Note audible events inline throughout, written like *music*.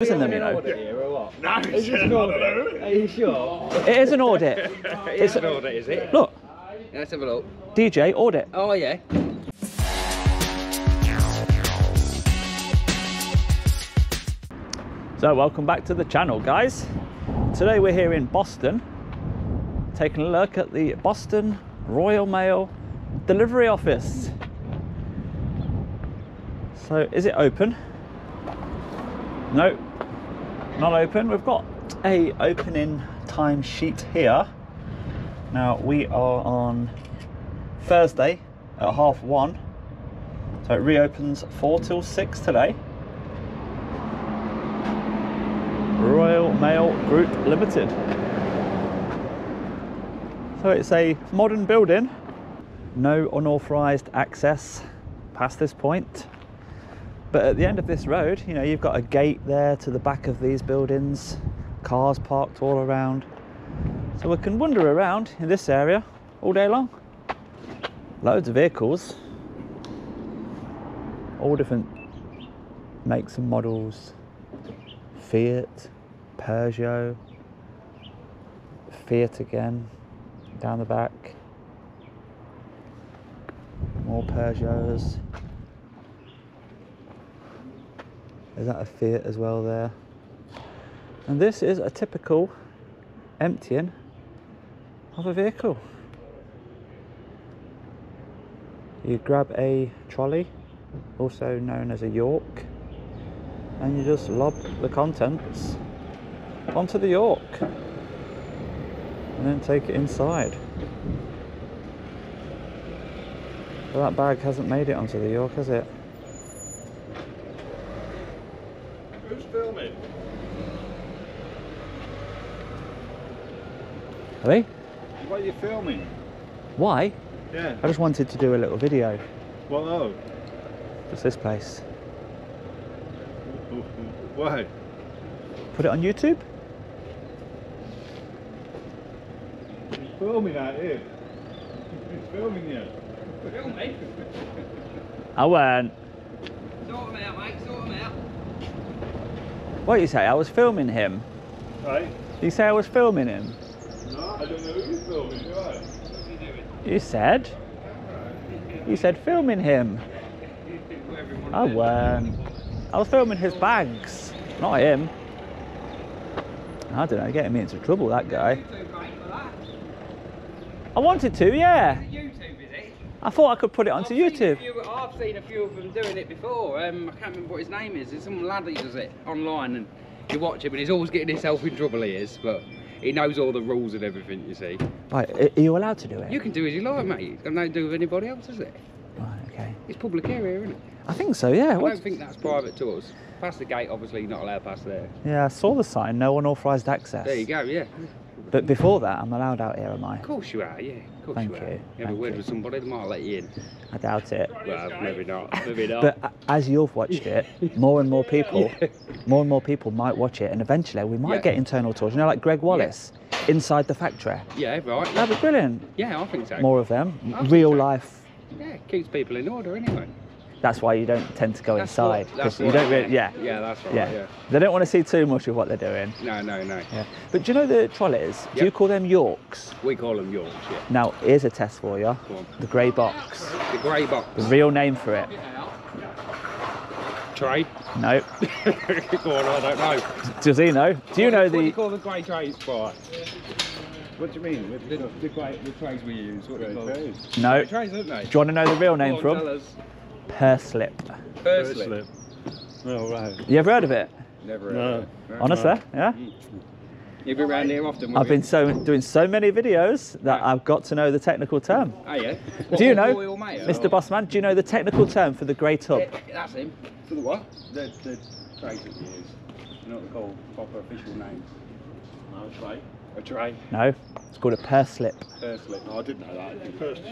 Isn't them, you know? No, Is this an audit? Are you sure? It is an audit. *laughs* It's an audit, is it? Look, Let's have a look. DJ audit. Oh yeah. So welcome back to the channel, guys. Today we're here in Boston, taking a look at the Boston Royal Mail delivery office. So is it open? No, not open. We've got a opening time sheet here. Now we are on Thursday at half one. So it reopens four till six today. Royal Mail Group Limited. So it's a modern building, no unauthorised access past this point. But at the end of this road, you know, you've got a gate there to the back of these buildings, cars parked all around. So we can wander around in this area all day long. Loads of vehicles, all different makes and models. Fiat, Peugeot, Fiat again, down the back. More Peugeots. Is that a Fiat as well there? And this is a typical emptying of a vehicle. You grab a trolley, also known as a York, and you just lob the contents onto the York and then take it inside. But that bag hasn't made it onto the York, has it? Who's filming? Are they? What are you filming? Why? Yeah. I just wanted to do a little video. Well, oh. Just this place. *laughs* Why? Put it on YouTube? He's filming out here. He's filming you. Film me. I won't. Sort 'em out, mate. Sort 'em out. What did you say? I was filming him. Right? Did you say I was filming him? No, I don't know who you're filming, do I? You said. You said filming him. I weren't. I was filming his bags, not him. I don't know, getting me into trouble, that guy. YouTube, mate, for that. I wanted to, yeah. YouTube, is it? I thought I could put it onto I've seen YouTube. few- I've seen a few of them doing it before. Um, I can't remember what his name is. It's some lad who does it online, and you watch it, but he's always getting himself in trouble. He is, but he knows all the rules and everything. You see, Right, are you allowed to do it? you can do as you like, mate. It's got nothing to do with anybody else, is it? Right, okay. It's public area, isn't it? I think so, yeah. I What- don't think that's private to us. Past the gate, obviously, you're not allowed past there. Yeah, I saw the sign, no unauthorised access. There you go. Yeah. But before that, I'm allowed out here, am I? Of course you are. Yeah. Course Thank you you, have a word you. with somebody, they might let you in. I doubt it. Well, maybe not. Maybe not. But as you've watched it, *laughs* more and more people, more and more people might watch it, and eventually we might Yeah. get internal tours. You know, like Gregg Wallace inside the factory. yeah, right. That'd be brilliant. Yeah, I think so. More of them, real so. life. Yeah, keeps people in order anyway. That's why you don't tend to go That's inside what- that's you don't really. Yeah, Yeah, that's right. yeah. Yeah. They don't want to see too much of what they're doing. No, no, no. Yeah. But do you know the trolleys? Do you call them Yorks? We call them Yorks. Yeah. Now, here's a test for you. The grey box. The grey box. The real name for it. Tray. No. Go on, I don't know. Does he know? Do you know What do you the? call the grey trays for? What do you mean? What The, the grey the trays we use. What do you call them? No. Grey trays, aren't they? Do you want to know the real name Go on, from? Tell us. Perslip. Firstly. Oh, right. You ever heard of it? Never heard No. of it. No. Honestly, yeah. Mm. You've been around here often. I've you? been so doing so many videos that Yeah. I've got to know the technical term. Oh yeah. Do you know, Royal Mail, Mr. or- Bossman? Do you know the technical term for the grey tub? Yeah, that's him. For the what? The, the trays that we use. They're not called proper official names. No, tray. A tray. No, it's called a perslip. Firstly. No, I didn't know that. First.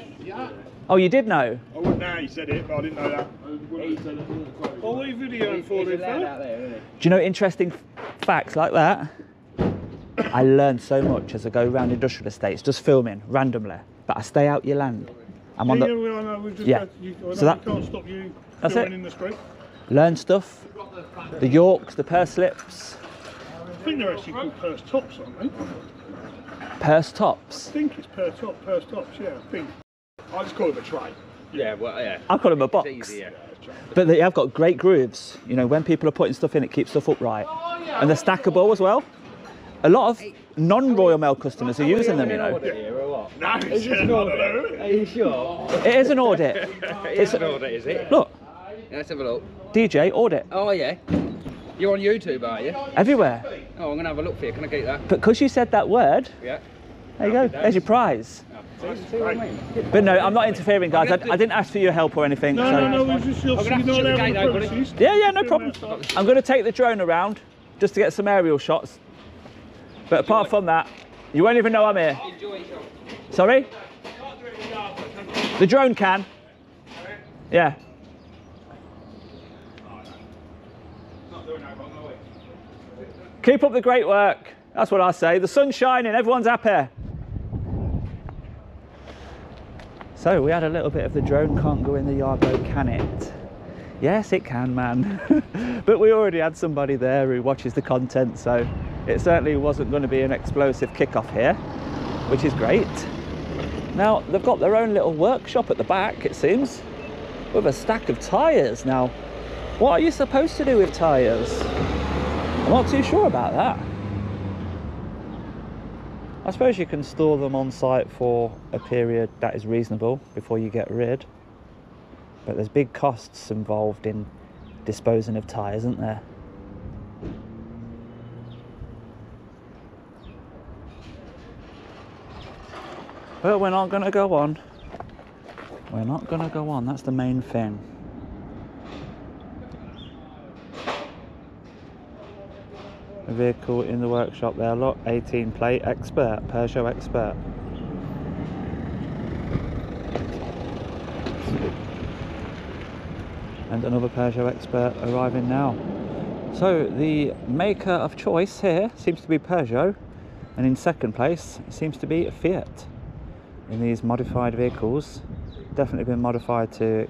Oh, you did know? I wouldn't know he said it, but I didn't know that. Oh, what are you videoing for He's this, allowed fella? out there, isn't he? Do you know interesting f- facts like that? I learn so much as I go around industrial estates, just filming randomly. But I stay out your land. I'm on yeah, the. yeah, know, Yeah. had, you, I know So that- can't stop you That's it. in the street. learn stuff. The Yorks, the purse slips, I think they're actually called purse tops, aren't they? purse tops. I think it's purse top, purse tops, yeah, I think. I just call them a tray. Yeah, well, yeah. I call them a box. easy. But they have got great grooves. You know, when people are putting stuff in, it keeps stuff upright. And they're stackable as well. A lot of non-Royal Mail customers are using them, you know. No, it's not know. Are you sure? It is an audit. *laughs* It's an audit, is it? Look, Let's have a look. DJ, audit. Oh, yeah. You're on YouTube, are you? Everywhere. Oh, I'm going to have a look for you. Can I get that? But because you said that word, Yeah. there you go. There's your prize. Oh, see, see what I mean? But no, I'm not interfering, guys. I, I didn't ask for your help or anything. No, so. no, no, it's just you're, I'm you're gonna have to shut the gate the though, buddy. Yeah, yeah, no problem. I'm going to take the drone around just to get some aerial shots. But apart from that, you won't even know I'm here. Enjoy it, Sean. Sorry? The drone can. Yeah. Keep up the great work. That's what I say. The sun's shining, everyone's happy. So we had a little bit of the drone can't go in the yard though, can it? Yes, it can, man. *laughs* but we already had somebody there who watches the content, so it certainly wasn't going to be an explosive kickoff here, which is great. Now, they've got their own little workshop at the back, it seems, with a stack of tyres. Now, what are you supposed to do with tyres? I'm not too sure about that. I suppose you can store them on site for a period that is reasonable before you get rid. But there's big costs involved in disposing of tyres, isn't there? But we're not going to go on. We're not going to go on. That's the main thing. Vehicle in the workshop there. lot 18 plate expert, Peugeot expert. And another Peugeot expert arriving now. So the maker of choice here seems to be Peugeot, and in second place seems to be Fiat in these modified vehicles. Definitely been modified to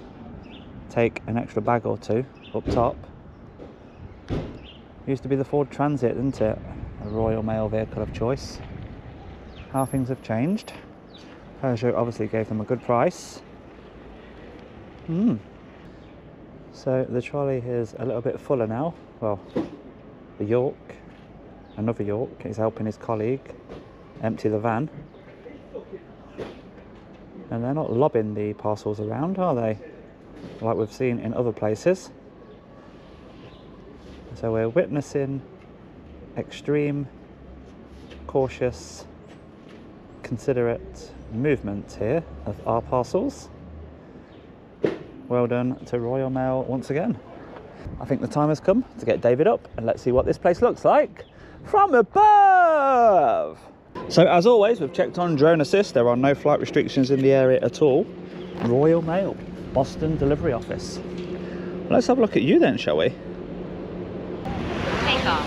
take an extra bag or two up top. Used to be the Ford Transit, didn't it? A Royal Mail vehicle of choice. How things have changed. Peugeot obviously gave them a good price. Hmm. So the trolley is a little bit fuller now. Well, the York, another York, is helping his colleague empty the van. And they're not lobbing the parcels around, are they? Like we've seen in other places. So we're witnessing extreme, cautious, considerate movement here of our parcels. Well done to Royal Mail once again. I think the time has come to get David up and let's see what this place looks like from above. So as always, we've checked on drone assist. There are no flight restrictions in the area at all. Royal Mail, Boston Delivery Office. Let's have a look at you then, shall we? Takeoff.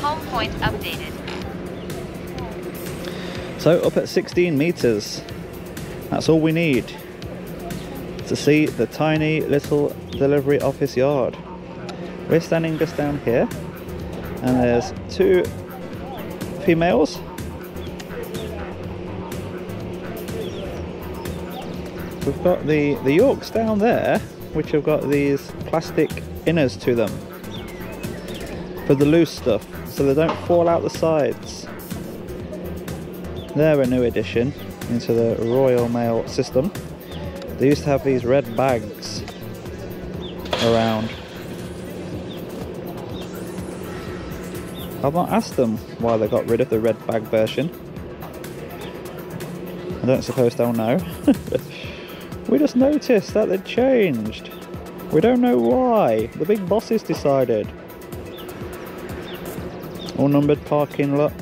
Home point updated. So up at 16 meters, that's all we need to see the tiny little delivery office yard. We're standing just down here, and there's two females. We've got the, the Yorks down there, which have got these plastic inners to them for the loose stuff, so they don't fall out the sides. They're a new addition into the Royal Mail system. They used to have these red bags around. I've not asked them why they got rid of the red bag version. I don't suppose they'll know. *laughs* we just noticed that they'd changed. We don't know why. The big bosses decided. All numbered parking lot.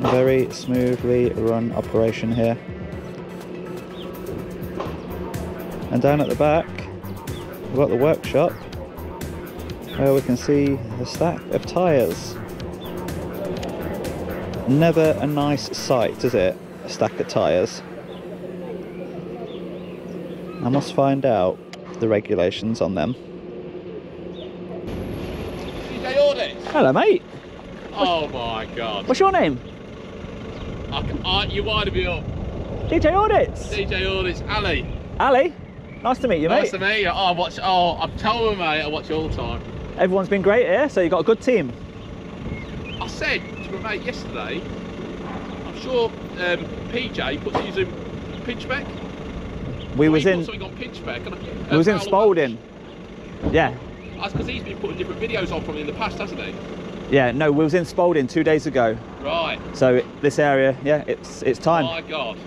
Very smoothly run operation here. And down at the back, we've got the workshop where we can see the stack of tyres. Never a nice sight, is it? A stack of tyres. I must find out the regulations on them. Hello, mate. Oh my god. What's your name? I, I, you winded me up. DJ Audits. DJ Audit's Ali. Ali. Nice to meet you, mate. Nice to meet you. Oh, I watch. Oh, I'm telling you, mate. I watch you all the time. Everyone's been great here, so you got a good team. I said to my mate yesterday. I'm sure um, PJ puts it in Pinchbeck. We was in Put something on Pinchbeck. And we was in Spalding. Yeah, That's because he's been putting different videos on from me in the past, hasn't he? Yeah. No, we was in Spalding two days ago. Right. So this area, yeah, it's it's time. Oh my God.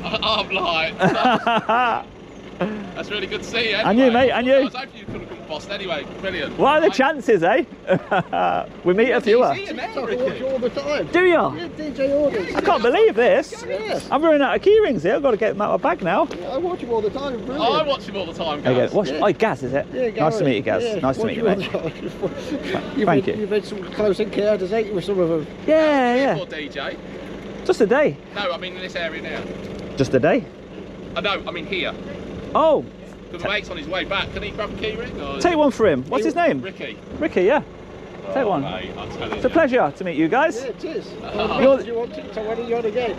*laughs* I'm like, *laughs* *laughs* that's really good to see you. And you, mate, and you. I was hoping you could have come bossed anyway. Brilliant. what are the chances, eh? *laughs* we meet a fewer. He's here now, I Ricky. watch you all the time. Do you? Yeah, DJ Audits. I can't believe this. Yeah, I'm running out of key rings here. I've got to get them out of my bag now. I watch you all the time. Brilliant. I watch him all the time, There you guys. What's, Yeah. Oh, Gaz, is it? Yeah, nice to meet you, Gaz. Yeah, nice to meet you, mate. the *laughs* *laughs* time. Thank you've had, you. You've had some close encounters, ain't you, with some of them? Yeah, yeah. Or DJ. Just a day. No, I mean in this area now. Just a day. I know, I mean here. Oh, Because my mate's on his way back. Can he grab a key ring? Or take one for him. What's his name? Ricky. Ricky, yeah. Oh, take Oh, one. Mate, I'm It's a pleasure to meet you guys. Yeah, it is. *laughs* Oh. You're- you want it, so when are you on again?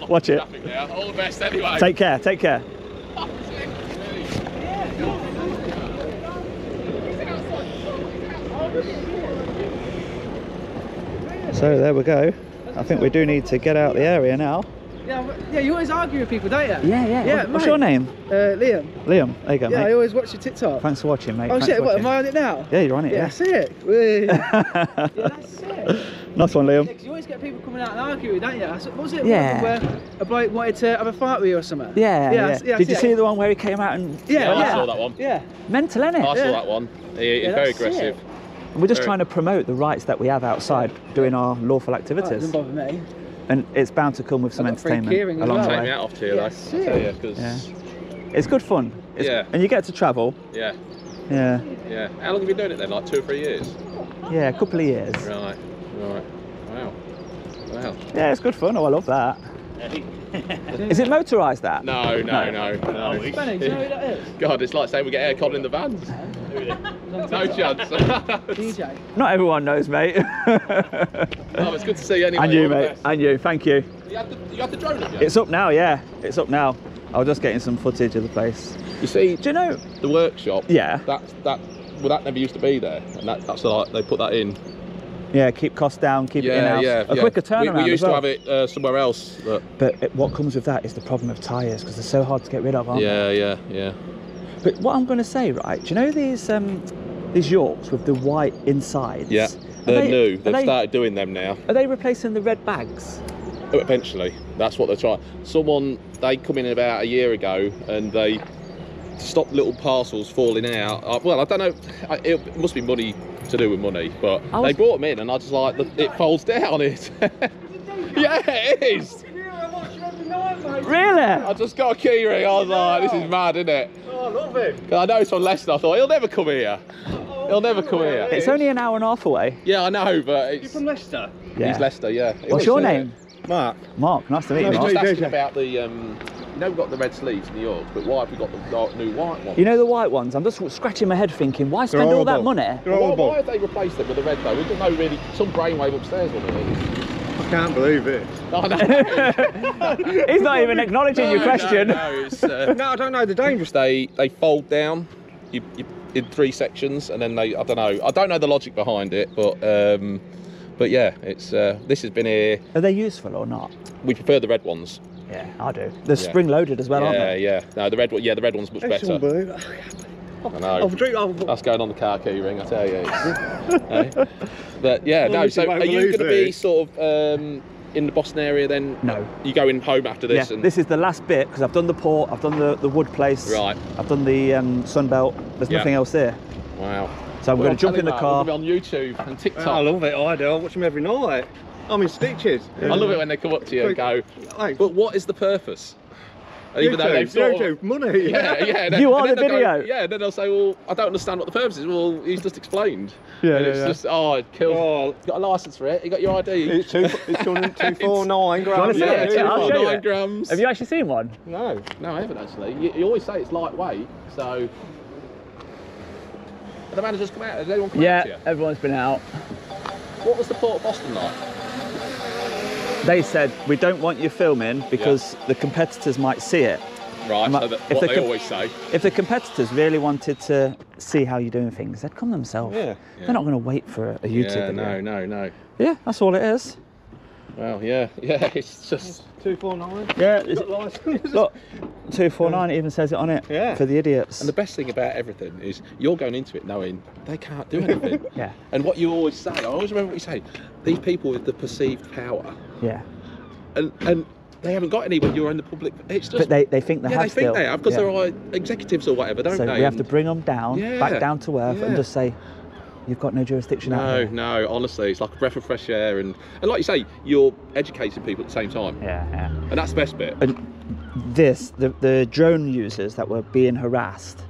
*laughs* Watch it. All the best anyway. Take care, take care. So there we go. I think we do need to get out the area now. Yeah, yeah, you always argue with people, don't you? Yeah, yeah. Yeah, What- What's your name? Uh, Liam. Liam. There you go, Yeah, I always watch your TikTok. Thanks for watching, mate. Oh Thanks shit, what, am. I on it now? Yeah, you're on it, Yeah, yeah. that's it. *laughs* Yeah, *laughs* that's it. nice one, Liam. Yeah, 'cause you always get people coming out and arguing, don't you? That's- What was it? Yeah. Where a bloke wanted to have a fight with you or something? Yeah, yeah. that's- Did you that's see it. the one where he came out and Yeah, Yeah, I saw that one. Yeah. mental, innit? I saw Yeah. that one. He, he's Yeah, very that's it. aggressive. We're just Very- trying to promote the rights that we have outside doing our lawful Oh, activities. doesn't bother me. And it's bound to come with some I've got free entertainment keyring as along well. the Take me way. out off to you, Yeah, though. I sick. tell you, because Yeah. It's good fun. It's, Yeah. And you get to travel. yeah, Yeah. yeah. How long have you been doing it then? Like two or three years? Yeah, a couple of years. Right, right. Wow, wow. Yeah, it's good fun. Oh, I love that. Is it motorised that? No, no, no, no. Benny, do you know who that is? God, it's like saying we get aircon in the vans. No chance. DJ. *laughs* *laughs* Not everyone knows, mate. *laughs* oh, it's good to see you anyway. and you, all mate. And you. Thank you. You had the, you had the drone up yet? It's up now, yeah. It's up now. I was just getting some footage of the place. You see, Do you know? the workshop. Yeah. That's that. Well, that never used to be there, and that, that's like they put that in. Yeah, keep costs down, keep it in yeah, house. yeah. a yeah. quicker We- turnaround. We, as used well. to have it uh, somewhere else. But But it, what comes with that is the problem of tyres because they're so hard to get rid of, aren't yeah, yeah, yeah. they? But what I'm going to say, right? Do you know these um, these Yorks with the white insides? Yeah, they're they- new. They've they- started doing them now. Are they replacing the red bags? Eventually, that's what they're trying. Someone they come in about a year ago and they stop little parcels falling out. Uh, well, I don't know. I- It must be money to do with money, but was- they brought them in and I just like the, it folds down. It. *laughs* yeah, it is. Really? I just got a key ring. I was like, this is mad, isn't it? I love him. 'Cause I know it's on Leicester. I thought he'll never come here. He'll never come here. It's only an hour and a half away. Yeah, I know, but You it's from Leicester? Yeah. he's Leicester. Yeah. It What's was, your uh, name? Mark. Mark. Nice to meet you, Nice I Mark. was to meet asking you. about the. Um, you know, we've got the red sleeves in the York, but why have we got the dark new white ones? You know the white ones? I'm just scratching my head thinking, why spend all that money? They're why, horrible. why have they replaced them with the red though? We don't know really. Some brainwave upstairs on it. I can't believe it. I know. *laughs* He's not even acknowledging your question. No, no, it's, uh, *laughs* No, I don't know the dangerous. they they fold down. You, you in three sections, and then they. I don't know. I don't know the logic behind it, but um, but yeah, it's uh, this has been here. Are they useful or not? We prefer the red ones. Yeah, I do. They're Yeah. spring loaded as well, aren't yeah, they? yeah. Yeah. No, the red one. Yeah, the red one's much It's better. *laughs* unbelievable. I know. I've drink, I've, That's going on the car key ring, I tell you. *laughs* It's-? But yeah, no. So are you going to be sort of um, in the Boston area then? No. You going home after this? yeah, and this is the last bit because I've done the port, I've done the, the wood place, Right. I've done the um, Sunbelt. There's Yeah. nothing else there. Wow. So I'm Well, going to jump in the telling car. you, We're be on YouTube and TikTok. I love it. I do. I watch them every night. I'm in stitches. I love it when they come up to you and go, but what is the purpose? Even though they've sort of- money. *laughs* Yeah, yeah. and You are the then they'll go- video. yeah, and then they'll say, "Well, I don't understand what the purpose is." Well, he's just explained. Yeah, and yeah, it's yeah. just oh, it kills. Oh. You got a license for it. You got your ID. It's two, it's two, *laughs* two four nine Do you want grams. to see Yeah, it? two Yeah, I'll four show you nine grams. Have you actually seen one? No. No, I haven't actually. You, you always say it's lightweight, so. And the manager's come out. Has anyone come out? Yeah, everyone's been out. What was the Port of Boston like? They said we don't want you filming because the competitors might see it. Right, I'm so that, if what the they always say. If the competitors really wanted to see how you're doing things, they'd come themselves. Yeah. Yeah. They're not going to wait for a, a YouTube yeah, video. no, no, no. Yeah, that's all it is. Well, yeah, *laughs* yeah. It's just Two four nine. Yeah, it's, Got license. *laughs* look, two four nine even says it on it. Yeah. For the idiots. And the best thing about everything is you're going into it knowing they can't do anything. *laughs* yeah, and what you always say, I always remember what you say, these people with the perceived power, yeah. and and they haven't got any when you're in the public. It's just But they, they think they yeah, have they think still. they have because Yeah. they're all executives or whatever, don't So they? we have to bring them down, Yeah. back down to earth, and just say, you've got no jurisdiction No, no, honestly, it's like a breath of fresh air, and and like you say, you're educating people at the same time, Yeah, yeah. and that's the best bit. And this, the, the drone users that were being harassed,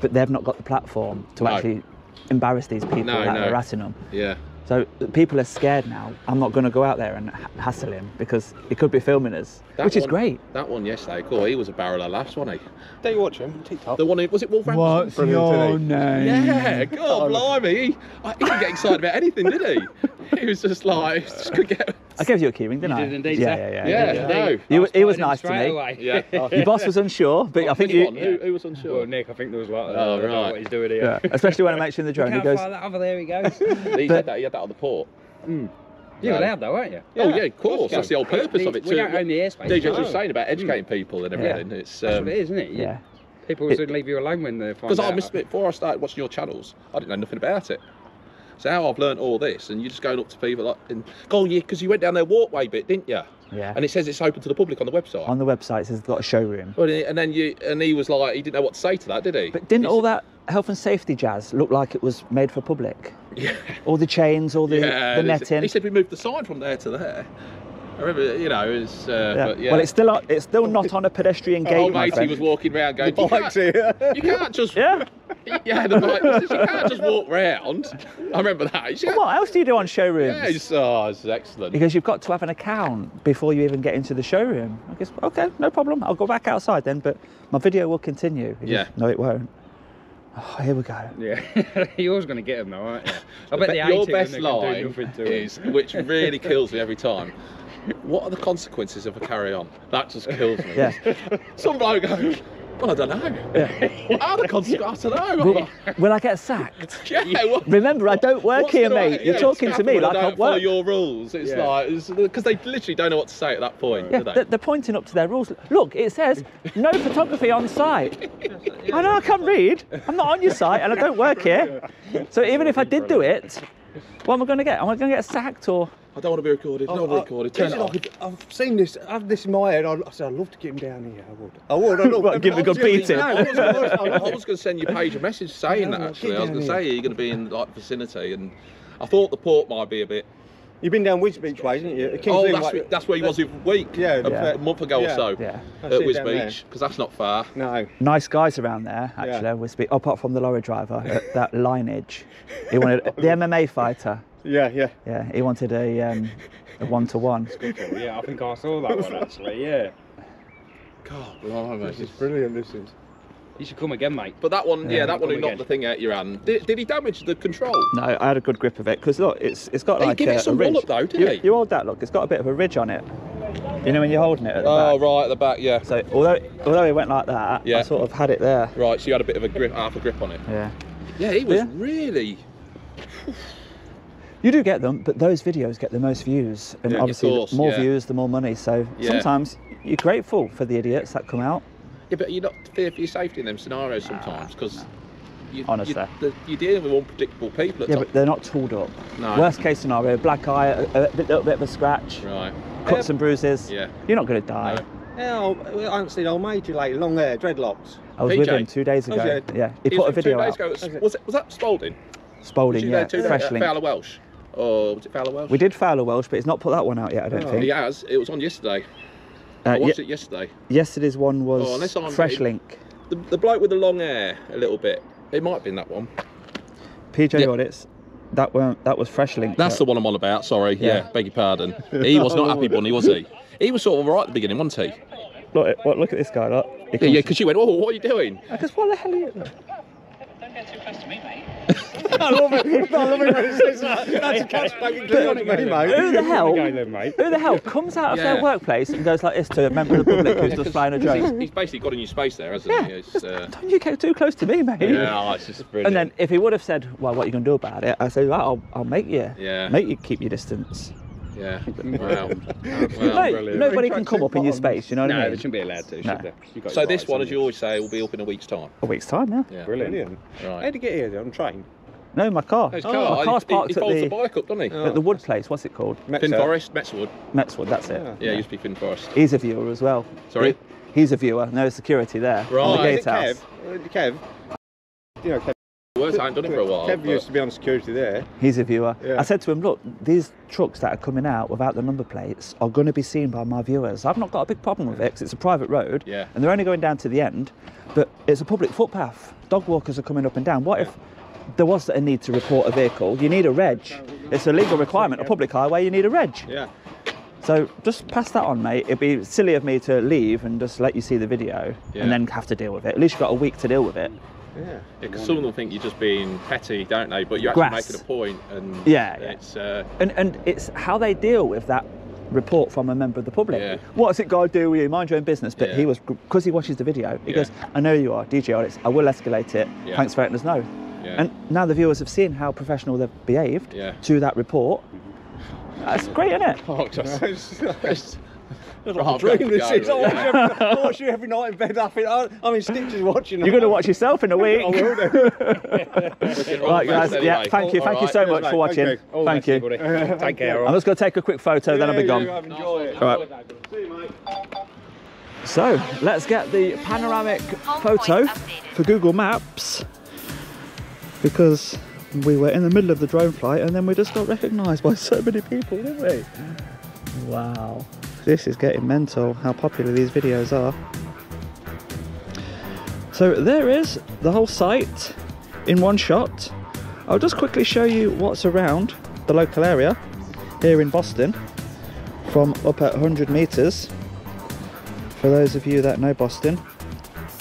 but they've not got the platform to No. actually embarrass these people No, that no. are harassing them. Yeah, So people are scared now. I'm not going to go out there and ha- hassle him because he could be filming us, That which is great. That one yesterday, cool. He was a barrel of laughs, wasn't he? Don't you watch him? TikTok. The one who was it Wolverhampton? Brilliant, isn't name? Yeah, God, blimey. He, he didn't get excited about anything, did he? *laughs* *laughs* He was just like, *laughs* just could get. I gave you a keyring, didn't You I? did indeed, yeah, sir. yeah, yeah, Yeah, yeah. no. He, he was nice to me. away. Yeah. Your boss was unsure, but *laughs* I think Which you. one? Who, who was unsure? Well, Nick, I think there was like, Oh, I don't right. what he's doing Yeah, here. especially when I mentioned the drone, he Look goes, how far that over there he goes. he but- said that. He had that on the port. You're allowed though, aren't you? oh yeah, of course. you That's the whole purpose of it. We too. don't own the airspace. DJs no. was saying about educating people and everything. It's That's um, what it is, isn't it? You- yeah. People will soon leave you alone when they find because I out. must admit, before I started watching your channels, I didn't know nothing about it. So how I've learned all this, and you're just going up to people like, and, oh yeah, because you went down their walkway bit, didn't you? Yeah. And it says it's open to the public on the website. On the website, it says it's got a showroom. Well, and then you, and he was like, he didn't know what to say to that, did he? But didn't all that health and safety jazz look like it was made for public? *laughs* Yeah. All the chains, all the, yeah, the netting. He said we moved the sign from there to there. I remember, you know, it's. Uh, yeah. But yeah. Well, it's still on- it's still not on a pedestrian *laughs* gate. Old my matey friend. was walking around going, The you, bike's can't, here. you can't just. Yeah. *laughs* Yeah, the bike. You can't just walk round. I remember that. You Well, what else do you do on showrooms? Yeah, it's, oh, it's excellent. because you've got to have an account before you even get into the showroom. I guess, okay, no problem. I'll go back outside then, but my video will continue. He Yeah. goes, no, it won't. Oh, here we go. Yeah, *laughs* you're always going to get them though, aren't you? I bet Be- they your best they can do line nothing to 'em. is, which really kills me every time. What are the consequences if I carry on? That just kills me. Yeah. Some bloke goes, well, I don't know. What are the consequences? I don't know. Will, will I get sacked? *laughs* yeah, what, Remember, I don't work here, mate. You're yeah, talking to me I like I don't follow work. your rules. It's Yeah. like because they literally don't know what to say at that point, Yeah, do they? they're, they're pointing up to their rules. Look, it says no photography on site. I know I can't read. I'm not on your site and I don't work here. So even if I did do it, what am I going to get? Am I going to get sacked or? I don't want to be recorded. No, oh, I- recorded. this Turn it is off. like a- I've seen this. I have this in my head. I, I said, I'd love to get him down here. I would. I would. I would. What, give him a good beating? No, I was- was- I I was- was going to send you Paige a message saying No, that actually. I was going to say you're going to be in like vicinity, and I thought the port might be a bit. You've been down Wisbech way, haven't you? King's oh, Lynn that's, way- where- that's where he was a week, Yeah, a, yeah. a month ago Yeah. or so. Yeah. At see it Wiz down there. Beach, because that's not far. No. Nice guys around there, actually. Yeah. We speak apart from the lorry driver, at that lineage. He wanted the *laughs* MMA fighter. Yeah, yeah. Yeah, he wanted a um, a one to one. Yeah, I think I saw that one actually. Yeah, God, blimey. This is brilliant. This is. You should come again, mate. But that one, yeah, Yeah. that one who knocked again. the thing out your hand. Did, did he damage the control? No, I had a good grip of it because look, it's it's got He like give a, it some a ridge. wallop though, didn't you, he? you hold that look, it's got a bit of a ridge on it. You know when you're holding it at the Oh, back. right, at the back, yeah. So although although it went like that, Yeah. I sort of had it there. Right, so you had a bit of a grip, half a grip on it. Yeah. Yeah, he was Yeah. really. You do get them, but those videos get the most views, and Yeah, obviously, course, the more yeah. views, the more money. So Yeah. sometimes you're grateful for the idiots that come out. Yeah, but you're not fear for your safety in them scenarios sometimes ah, because. You, Honestly. you, you're dealing with unpredictable people at Yeah, times. but they're not tooled up. No. Worst case scenario, black eye, a, a bit- little bit of a scratch, Right. cuts and bruises. Yeah. You're not going to die. No. Yeah, I I haven't seen old matey lately. Long hair, dreadlocks. I was with him two days Oh, ago. yeah. yeah, he He put a was video two days out. ago. Was, was, it, was that Spalding? Spalding, you yeah, there two days fresh at link. Fowler Welch? Or was it Fowler Welch? We did Fowler Welch, but he's not put that one out yet. I don't Oh. think. He has. It was on yesterday. Uh, I watched it yesterday. yesterday's one was Oh, Fresh getting- Link. The, the bloke with the long hair, a little bit. It might have been that one. PJ Yeah. audits. That one. That was Freshlinc. That's the one I'm on about. Sorry. Yeah. Yeah. beg your pardon. He was not happy bunny, was he? He was sort of alright at the beginning, wasn't he? Look, at- look, look at this guy. Look. Yeah, comes- yeah. Because she went, "Oh, what are you doing?" Because what the hell are you? I love it. I love it when it says that. That's a cat's banging clear on me, mate. Who the hell? Go then, mate. Who the hell comes out of Yeah. their workplace and goes like this to a member of the public who's just flying a He's, drone? he's basically got a new space there, hasn't Yeah. he? It's, uh, Don't you get too close to me, mate. yeah, oh, it's just brilliant. And then if he would have said, "Well, what are you going to do about it?" I say, "Well, I'll, I'll make you, Yeah. make you keep your distance." yeah. *laughs* Wow. Mate, wow. nobody can come up in your space. You know what No, I they shouldn't be allowed to, should No. they? So this one, as you always say, will be up in a week's time. A week's time now. Yeah. Brilliant. Right. How'd you get here? On train? No, my car. His my car. car's he, he, parked he at folds the the bike up, doesn't he? at the wood place. What's it called? Finn Forest, Metswood. Metswood. That's it. Yeah. Yeah, it used to be Finn Forest. He's a viewer as well. Sorry? He- he's a viewer. No security there. On the Right. Is it gatehouse. Kev? Uh, Kev? You know, Kev. Words I haven't done it for a while. Kev but- used to be on security there. He's a viewer. Yeah. I said to him, look, these trucks that are coming out without the number plates are going to be seen by my viewers. I've not got a big problem with it 'cause it's a private road Yeah. and they're only going down to the end, but it's a public footpath. Dog walkers are coming up and down. What if there was a need to report a vehicle? You need a reg. It's a legal requirement, a public highway, you need a reg. Yeah. So just pass that on, mate. It'd be silly of me to leave and just let you see the video Yeah. and then have to deal with it. At least you've got a week to deal with it. Yeah. Yeah, because some of them think you're just being petty, don't they? But you're actually Grass. making a point, and Yeah, yeah. it's uh, And and it's how they deal with that report from a member of the public. Yeah. What's it got to do with you? Mind your own business. But Yeah. he was because he watches the video. He Yeah. goes, "I know you are DJ Audits. I will escalate it. Yeah. Thanks for letting us know." Yeah, And now the viewers have seen how professional they've behaved yeah. to that report. *laughs* That's great, isn't it? *laughs* Oh, just, *laughs* It's just a dream this is. I watch, you every, I watch you every night in bed laughing. I- I'm in stitches watching. You're going to watch yourself in a week. I will do. right, guys. Yeah, thank you, thank you so Cheers, much mate. for watching. Okay. All the Thank you. buddy. Take care. I'm just going to take a quick photo, then I'll be gone. you have enjoyed it. All right. See you, mate. So let's get the panoramic photo for Google Maps because we were in the middle of the drone flight and then we just got recognised by *laughs* so many people, didn't we? Wow. This is getting mental how popular these videos are. So there is the whole site in one shot. I'll just quickly show you what's around the local area here in Boston from up at 100 metres for those of you that know Boston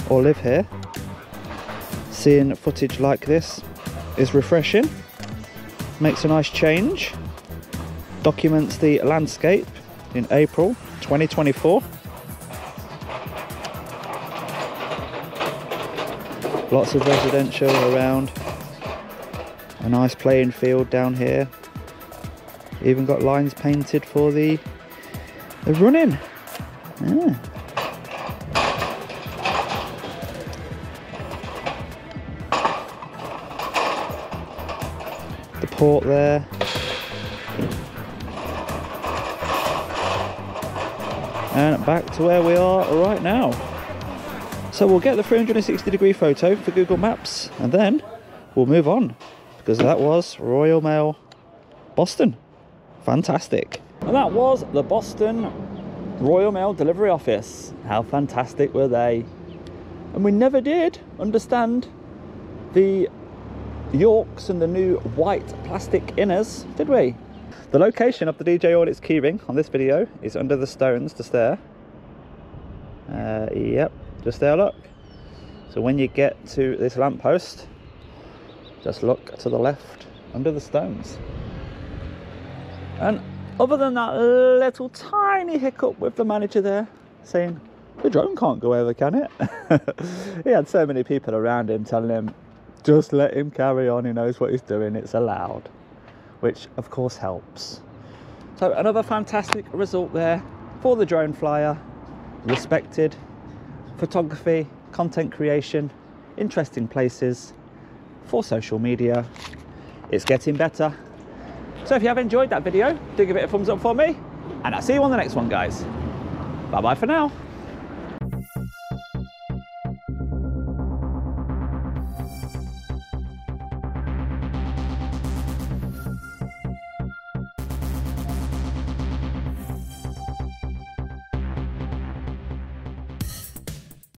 or live here, seeing footage like this is refreshing, makes a nice change, documents the landscape in April 2024. Lots of residential around, a nice playing field down here. Even got lines painted for the the running. Yeah. Port there. And back to where we are right now. So we'll get the 360 degree photo for Google Maps and then we'll move on because that was Royal Mail Boston. Fantastic. And that was the Boston Royal Mail Delivery Office. How fantastic were they? And we never did understand the Yorks and the new white plastic inners, did we? The location of the DJ Audits keyring on this video is under the stones just there. Uh, yep, just there, look. So when you get to this lamppost, just look to the left under the stones. And other than that little tiny hiccup with the manager there saying, the drone can't go over, can it? *laughs* he had so many people around him telling him, just let him carry on, he knows what he's doing, it's allowed. Which of course helps. So another fantastic result there for the drone flyer. Respected photography, content creation, interesting places for social media. It's getting better. So if you have enjoyed that video, do give it a thumbs up for me. And I'll see you on the next one, guys. Bye bye for now.